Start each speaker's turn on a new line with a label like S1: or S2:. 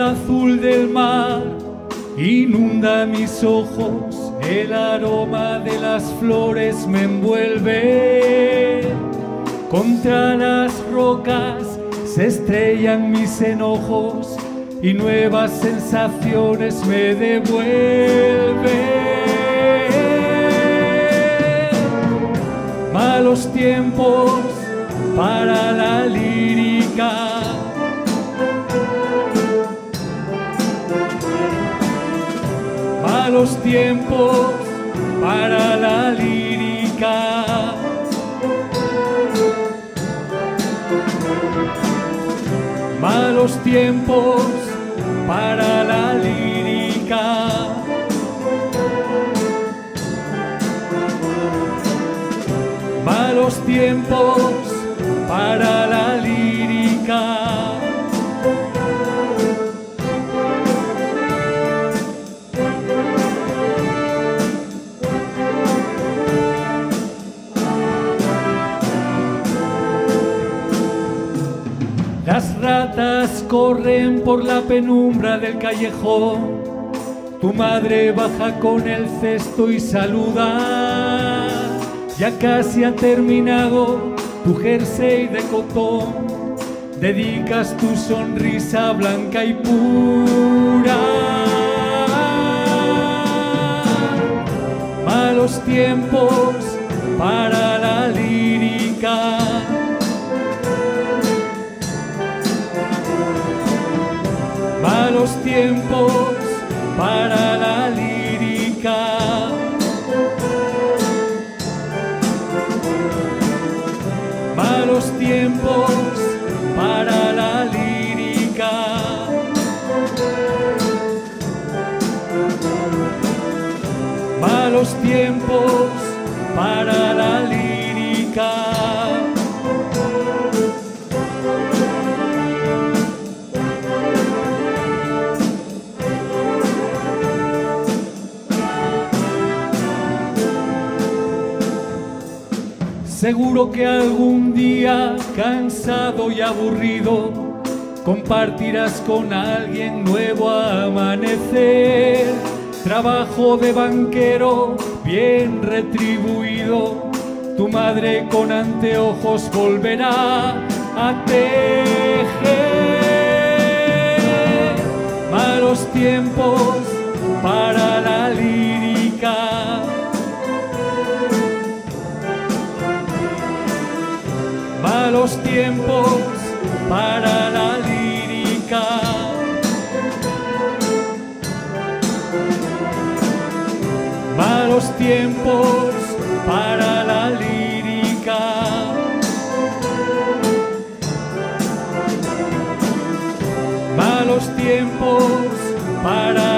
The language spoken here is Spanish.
S1: azul del mar inunda mis ojos, el aroma de las flores me envuelve. Contra las rocas se estrellan mis enojos y nuevas sensaciones me devuelven. Malos tiempos para la lírica. Malos tiempos para la lírica. Malos tiempos para la lírica. Malos tiempos para la lírica. Las ratas corren por la penumbra del callejón. Tu madre baja con el cesto y saluda. Ya casi ha terminado tu jersey de cotón. Dedicas tu sonrisa blanca y pura. Malos tiempos para la lírica. Tiempos para la lírica. Malos tiempos para la lírica. Malos tiempos para la lírica. Seguro que algún día, cansado y aburrido, compartirás con alguien nuevo amanecer. Trabajo de banquero bien retribuido, tu madre con anteojos volverá a tejer. Malos tiempos para malos tiempos para la lírica. Malos tiempos para la lírica. Malos tiempos para